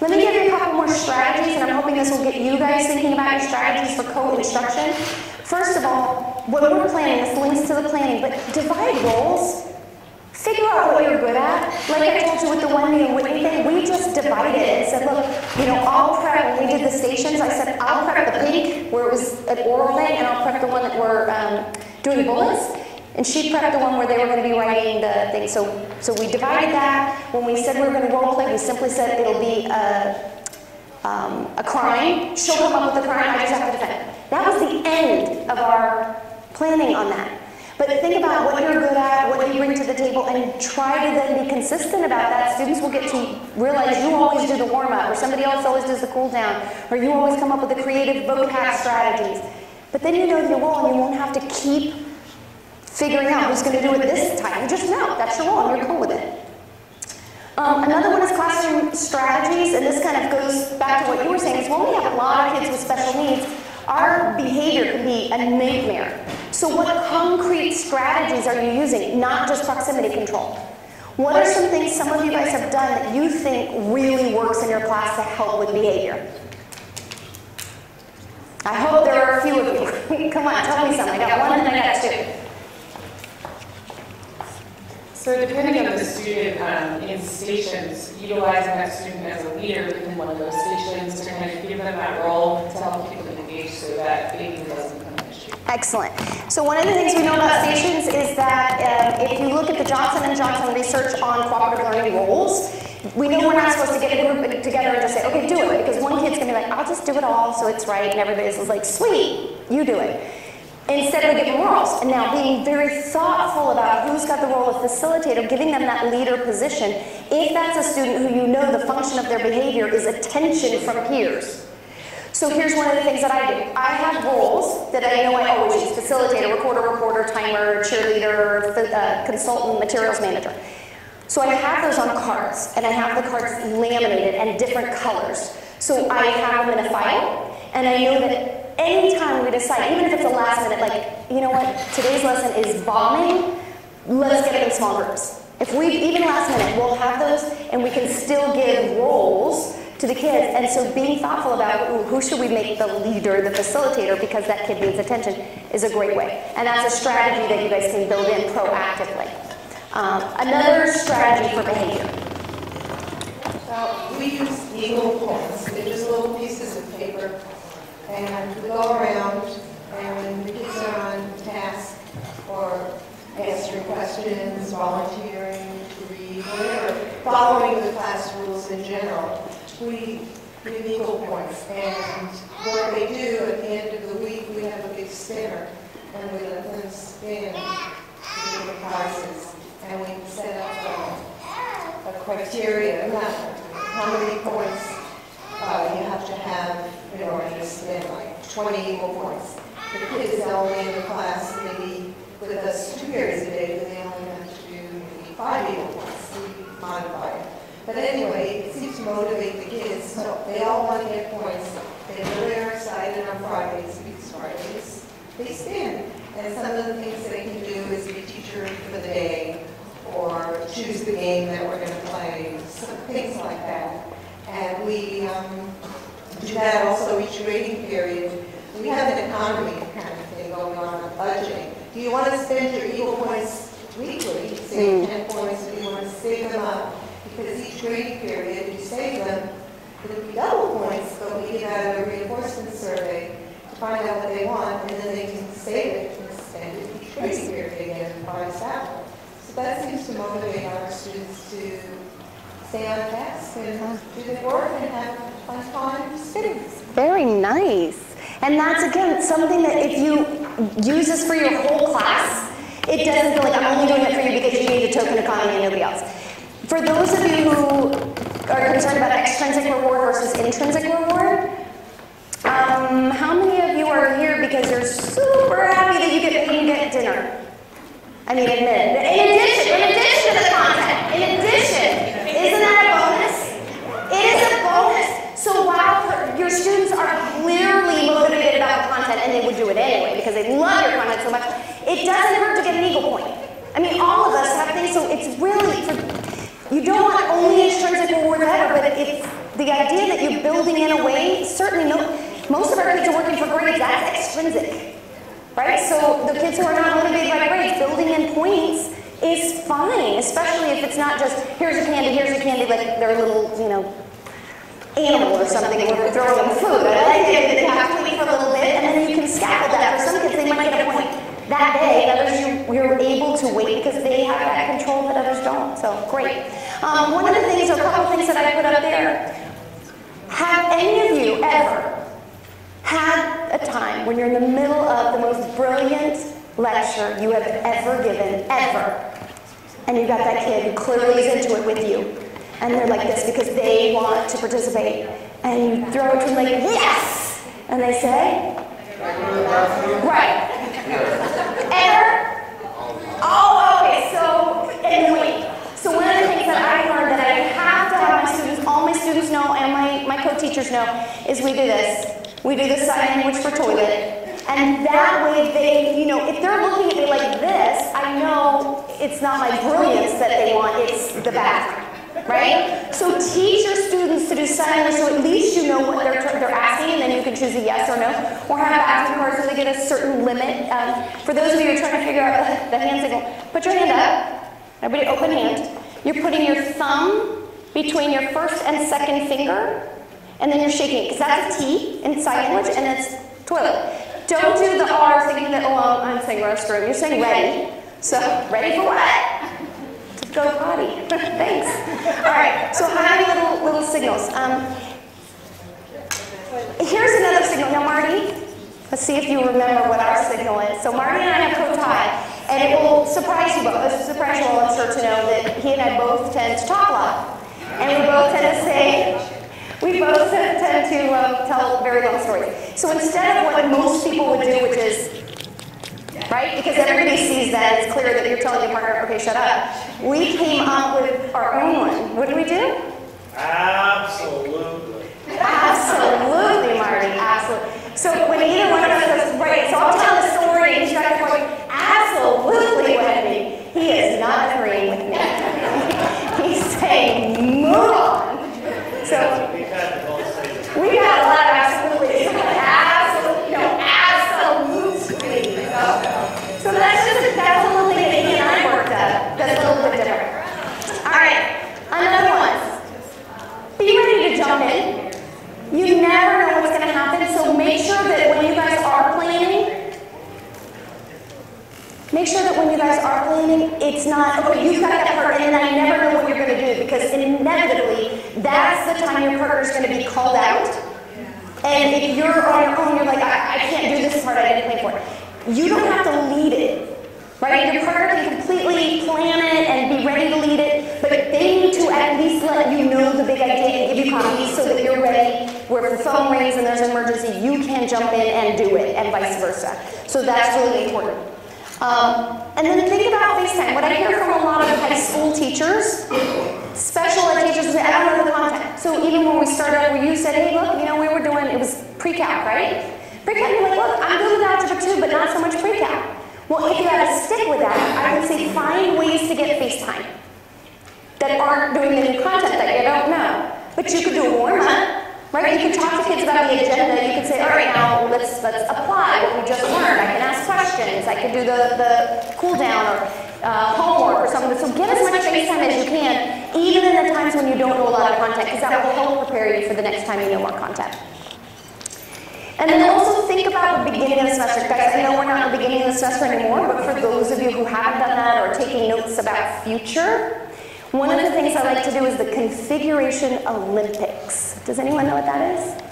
Let me give you a couple more strategies, and I'm hoping this will get you guys thinking about your strategies for co-instruction. First of all, when we're planning, this links to the planning, but divide roles. Figure out what you're good at. Like I told you with the Wendy and Whitney thing, we just divided it and said, look, you know, I'll prep, when we did the stations, I said, I'll prep the pink, where it was an oral thing, and I'll prep the one that we're um, doing bullets. And she prepped the one where they were going to be writing the thing. So, so we divided that. When we said we were going to role play, we simply said it'll be a, um, a crime. She'll come up with a crime, I just have to defend. That was the end of our planning on that. But think about what you're good at, what you bring to the table, and try to then be consistent about that. Students will get to realize you always do the warm up, or somebody else always does the cool down, or you always come up with the creative vocab strategies. But then you know your role, and you won't have to keep figuring out who's going to do it this time. You just know that's your role, and you're cool with it. Um, another one is classroom strategies, and this kind of goes back to what you were saying. Is when we have a lot of kids with special needs, our behavior can be a nightmare. So what concrete strategies are you using, not just proximity control? What are some things some of you guys have done that you think really works in your class to help with behavior? I hope there are a few of you. Come on, tell me some. I got one and I got two. So depending on the student um, in stations, utilizing that student as a leader in one of those stations to kind of give them that role to help people engage so that behavior doesn't. Excellent. So one of the things we know about stations is that um, if you look at the Johnson & Johnson research on cooperative learning roles, we know we're not supposed to get a group together and just say, okay, do it, because one kid's gonna be like, I'll just do it all so it's right, and everybody's like, sweet, you do it. Instead, of them roles. And now being very thoughtful about who's got the role of facilitator, giving them that leader position, if that's a student who you know the function of their behavior is attention from peers. So here's one of the things that I do. I have roles that I know I always use, facilitator, recorder, reporter, timer, cheerleader, uh, consultant, materials manager. So I have those on cards, and I have the cards laminated and different colors. So I have them in a file, and I know that anytime we decide, even if it's a last minute, like, you know what, today's lesson is bombing, let's get it in small groups. If we, even last minute, we'll have those, and we can still give roles to the kids. And so being thoughtful about who should we make the leader, the facilitator, because that kid needs attention, is a great way. And that's a strategy that you guys can build in proactively. Um, another strategy for behavior. So we use Eagle points. They're just little pieces of paper. And we go around, and the kids are on task or answering questions, volunteering, to read, whatever, following the class rules in general, we give Eagle points. And what they do at the end of the week, we have a big spinner, and we let them spin the prizes and we set up a, a criteria, not how many points uh, you have to have in order to spend like 20 Eagle points. The kids only in the class maybe with us two periods a day, but they only have to do maybe five Eagle points. It. But anyway, it seems to motivate the kids. So they all want to get points. They're excited on Fridays because Fridays they spin. And some of the things they can do is be teacher for the day or choose the game that we're going to play, some things like that. And we um, do that also each grading period. We have an economy kind of thing going on, budgeting. Do you want to spend your Eagle points weekly, save mm. 10 points, or do you want to save them up? Because each grading period, you save them, it'll be double points, but we give out a reinforcement survey to find out what they want, and then they can save it and spend it each grading period again and price out that seems to motivate our students to stay on task and do the work and have Very nice. And that's, again, something that if you use this for your whole class, it doesn't feel like I'm only doing it for you because you need a token economy and nobody else. For those of you who are concerned about extrinsic reward versus intrinsic reward, um, how many of you are here because you're super happy that you get paid and get dinner? I mean, admit it. In addition, in addition to the content, in addition, isn't that a bonus? It is a bonus. So while your students are clearly motivated about content, and they would do it anyway because they love your content so much, it doesn't hurt to get an eagle point. I mean, all of us have things, so it's really, for, you don't want only extrinsic reward ever, but it's the idea that you're building in a way, certainly no, most of our kids are working for grades, that's extrinsic. Right? So the kids who are not motivated by grades, building in points is fine, especially if it's not just here's a candy, here's a candy, like they're little, you know, animal or something and we're throwing them food. I like it that they have to wait for a little bit and then you can scaffold that. For some kids, they might get a point that day, others you, you're able to wait because they have that control that others don't. So great. Um, one of the things, or a couple things that I put up there. Have any of you ever had a time when you're in the middle of the most brilliant lecture you have ever given, ever, and you've got that kid who clearly is into it with you, and they're like this because they want to participate, and you throw it to them like, yes! And they say, right. Ever? Oh, okay, so, and wait. So one of the things that I learned that I have to have my students, all my students know, and my, my co-teachers know, is we do this. We do the sign language for toilet. And that way they, you know, if they're looking at me like this, I know it's not my brilliance that they want, it's the bathroom. Right? So teach your students to do language so at least you know what they're, they're asking and then you can choose a yes or no. Or have asking cards so they get a certain limit. Um, for those of you who are trying to figure out the, the hand signal, put your hand up. Everybody open hand. You're putting your thumb between your first and second finger and then you're shaking it because that's a T in sign language and it's toilet. Don't do the R thinking that, oh, I'm saying restroom. You're saying ready. So, ready for what? Go potty. Thanks. All right, so having little, little signals. Um, here's another signal. Now, Marty, let's see if you remember what our signal is. So, Marty and I have co-tie, and it will surprise you both. Surprise you all, I'm sure, to know that he and I both tend to talk a lot. And we both tend to say, we both tend to um, tell very long stories. So instead of what most people would do, which is, right, because everybody sees that, it's clear that you're telling your partner, okay, shut up, we came up with our own one. What did we do? Absolutely. Absolutely, Marty, absolutely. So when either one of us goes, right, so I'll tell the story, and he's got to go, absolutely, Wendy. He is not agreeing with me. He's saying, move on. So We've had the whole thing. we got a lot of absolutely, absolutely, no, absolutely. So, so that's just, that's a little thing that he and I worked up, that's a little bit different. All right, another one. Be ready to jump in. You never know what's gonna happen, so make sure that when you guys are planning, Make sure that when you guys are planning, it's not, okay, you've got that part, and then I never know what you're gonna do, because inevitably, that's the time your partner's gonna be called out. And if you're on your own, you're like, I, I can't do this part, I didn't plan for it. You don't have to lead it, right? Your partner can completely plan it and be ready to lead it, but they need to at least let you know the big idea and give you copies so that you're ready, where if the phone rings and there's an emergency, you can jump in and do it, and vice versa. So that's really important. Um, and then think about FaceTime. What I hear from a lot of high school teachers, special ed teachers, say, I don't know the content. So even when we started where you said, hey, look, you know, we were doing, it was pre-calc, right? Pre-calc, you're like, look, I'm good with algebra too, but not so much pre-calc. Well, if you had to stick with that, I would say find ways to get FaceTime that aren't doing the new content that you don't know. But you could do a warm-up, Right? You can talk to kids about the agenda. You can say, all right, now let's let's apply what we just learned. I can ask questions. I can do the, the cool down or uh, homework or something. So get as much face time as you can, even in the times when you don't know a lot of content, because that will help prepare you for the next time you know more content. And then also think about the beginning of the semester. Guys, I know we're not in the beginning of the semester anymore, but for those of you who haven't done that or taking notes about future, one of the things I like to do is the Configuration Olympics. Does anyone know what that is?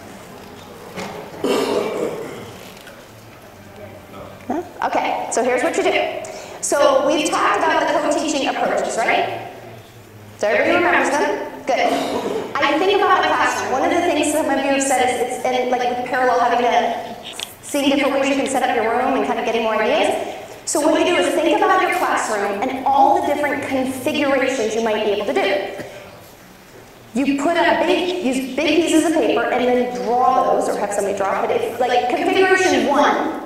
No? Okay, so here's what you do. So we've talked about the co-teaching approaches, right? So everybody remembers them? Good. I think about my classroom. One of the things some of you have said is it's and like with parallel having to seeing different ways you can set up your room and kind of getting more ideas. So what you do is think about your classroom and all the different configurations you might be able to do. You put up big, use big pieces of paper and then draw those, or have somebody draw it. It's like configuration one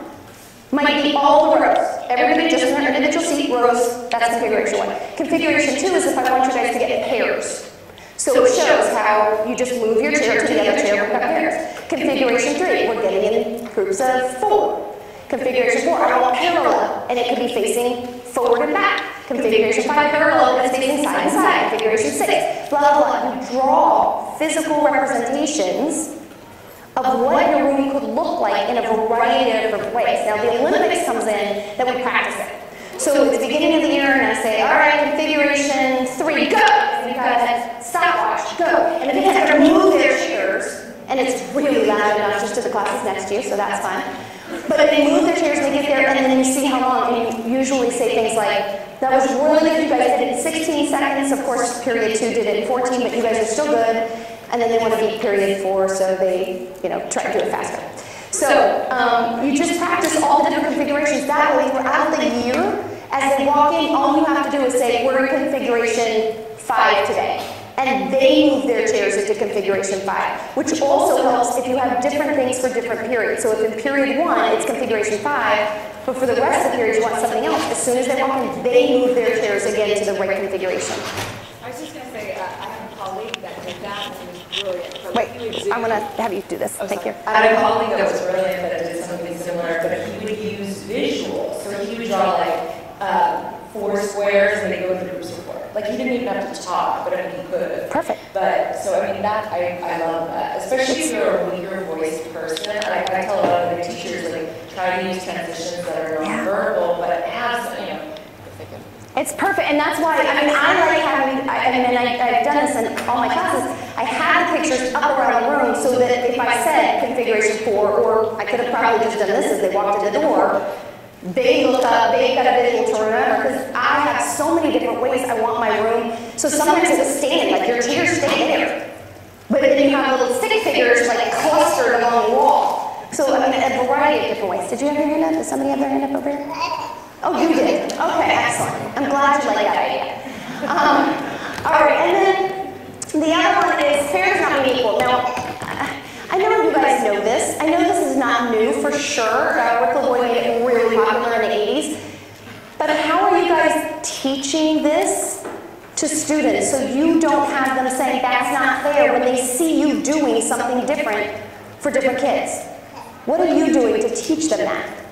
might be all the rows. Everybody just in their individual seat rows, that's configuration one. Configuration two is if I want you guys to get pairs. So it shows how you just move your chair to the other chair, we've pairs. Configuration three, we're getting in groups of four. Configuration four, I want parallel, and it could be facing forward and back. Configuration five, parallel, and it's facing side and side. Configuration six, blah, blah, blah. You draw physical representations of what your room could look like in a variety of different ways. Now, the Olympics comes in that we practice it. So at the beginning of the year, and I say, all right, configuration three, go! And you've got a stopwatch, go! And the kids have to move their chairs, and it's really loud enough just to the classes next to you, so that's fine. But they move their chairs, they get there, and then you see how long, and you usually say things like, that was really good, you guys did it in 16 seconds, of course, period two did it in 14, but you guys are still good. And then they want to beat period four, so they, you know, try to do it faster. So um, you just practice all the different configurations. That way, throughout the year, as they walk in, all you have to do is say, we're in configuration five today. And they move their chairs into configuration five, which also helps if you have different things for different periods. So if in period one, it's configuration five, but for the rest of the period, you want something else. As soon as they walk in, they move their chairs again to the right configuration. I was just gonna say, uh, I have a colleague that did that, and was brilliant. So Wait, I'm gonna have you do this. Oh, Thank you. I had a colleague that was brilliant that did something similar, but he would use visuals. So he would draw like um, four squares and they go into groups of four. Like he didn't even have to talk, but I mean he could. Perfect. But so I mean that I, I love that, especially if you're a weaker voiced person. I, I tell a lot of my teachers like try to use transitions that are Yeah. nonverbal, but have you know. if they can- It's perfect, and that's why, I mean, I like having, I I mean, and I, I've done this in all my classes, I had the pictures up around the room so that if I said configuration four, or I could have probably just done this as they walked in the door, they look up, they got a visual to remember, because I have so many different ways I want my room, so sometimes it was standing, like your chairs stay there. But then you have little stick figures like clustered along the wall. So, I mean, a variety of different ways. Did you have your hand up? Did somebody have their hand up over here? Oh, you did? Okay, excellent. I'm glad you like that idea. Um, all right, and then the other one is fair is not being equal. Now, I know you guys know this. I know this is new for sure. Uh, Rick Lavoie made it really popular in the 80s. But how are you guys teaching this to students so you don't have them saying that's not fair when they see you doing something different for different kids? What are you doing to teach them that?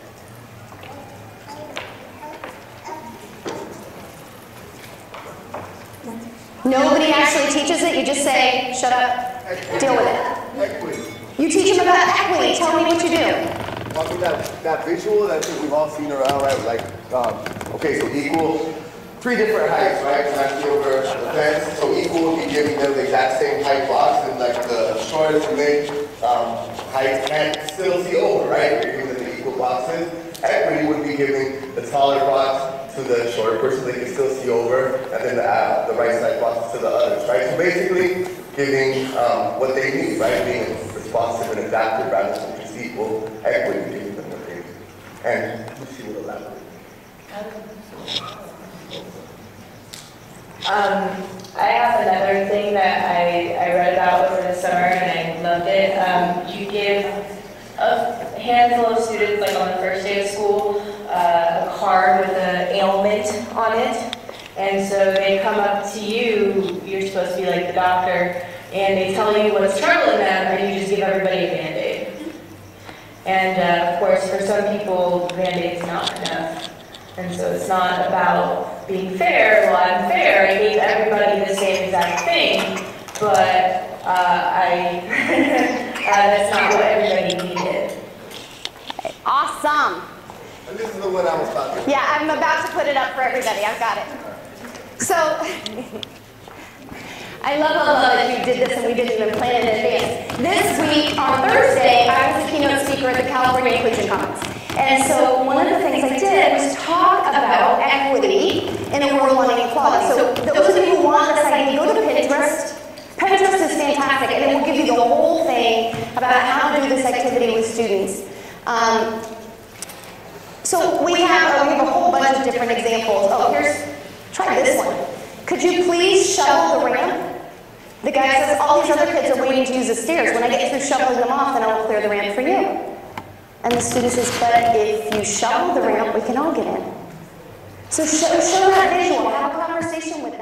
Nobody actually teaches it, you just say, shut up, deal with it. You teach them about equity, tell me what you do. I mean, that, that visual that I think we've all seen around, right? Like, um, okay, so equal, three different heights, right? Connected over the fence. So equal would be giving them the exact same height blocks, and like the shortest mid um, heights can't still see over, right? You're giving them the equal boxes. Equity would be giving the taller box to the shorter person, they can still see over, and then the, uh, the right side boxes to the others, right? So basically, giving um, what they need, right? Being and adaptive rather than. Equity, what. And Lucy will elaborate. Um, I have another thing that I, I read about over the summer and I loved it. Um, you give a handful of students, like on the first day of school, uh, a card with an ailment on it. And so they come up to you, you're supposed to be like the doctor, and they tell you what's troubling them, and you just give everybody a Band-Aid. And uh, of course, for some people, Band-Aid's not enough. And so it's not about being fair, well, I'm fair, I gave everybody the same exact thing, but uh, I, uh, that's not what everybody needed. Awesome. And this is the one I was talking about. Yeah, I'm about to put it up for everybody. I've got it. So, I love, love, love that you did this and we didn't even plan it in advance. This week, on Thursday, I was the keynote speaker at the California Inclusion Conference. And so one of the things I did was talk about equity in a world wanting equality. So those of you who want this idea, go to Pinterest. Pinterest is fantastic, and it will give you the whole thing about how to do this activity with students. Um, so we have, we have a whole bunch of different examples. Oh, here's, try this one. Could you please shovel the ramp? The guy says, all these other kids are waiting to use the stairs. When I get through shoveling them off, then I'll clear the ramp for you. And the student says, but if you shovel the ramp, we can all get in. So show, show that visual, have a conversation with.